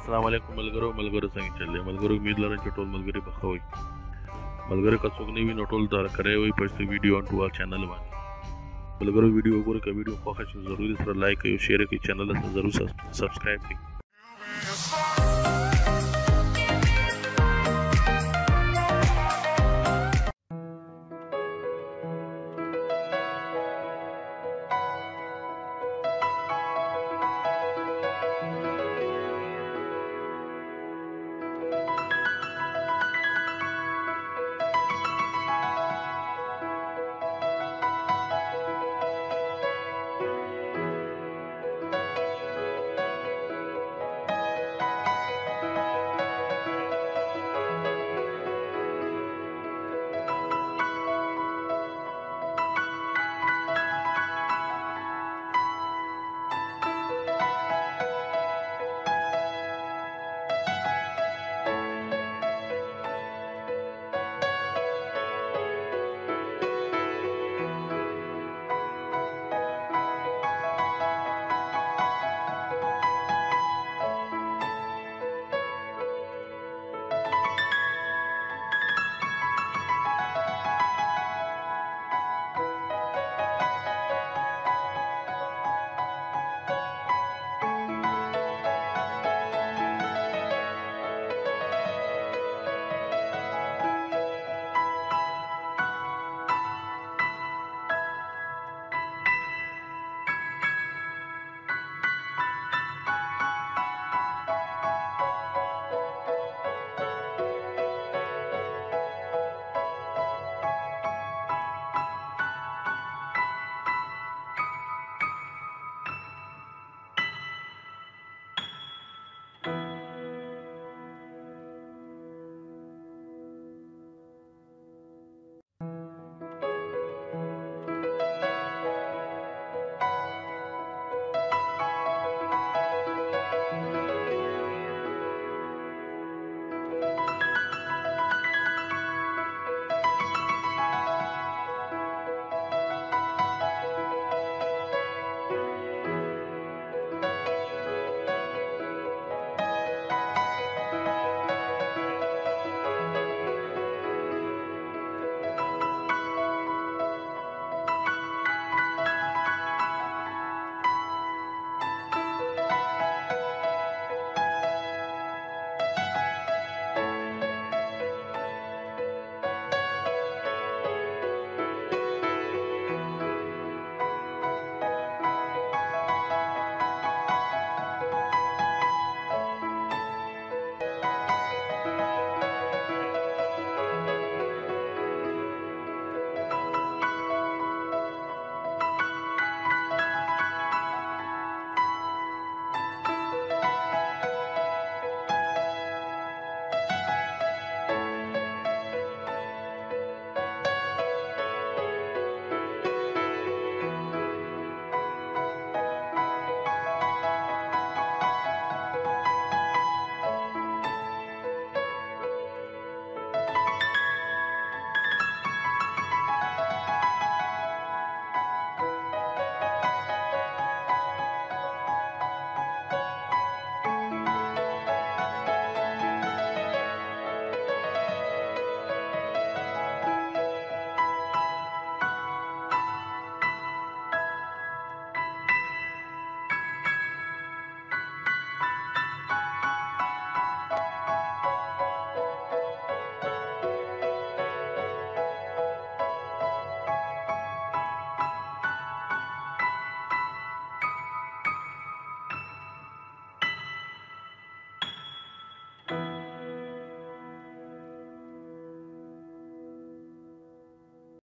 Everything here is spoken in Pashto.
السلام علیکم ملګرو ملګرو څنګه چلې ملګرو امید لرم چې ټول ملګری به خوي ملګرو که څوک نه وي نو ټول دا کرے وي په دې ویډیو ان ټول چینل باندې ملګرو ویډیو وګورئ که ویډیو خوښه شي ضروري سره لایک او شیر کړئ چینل ته ضرور سبسکرایب کړئ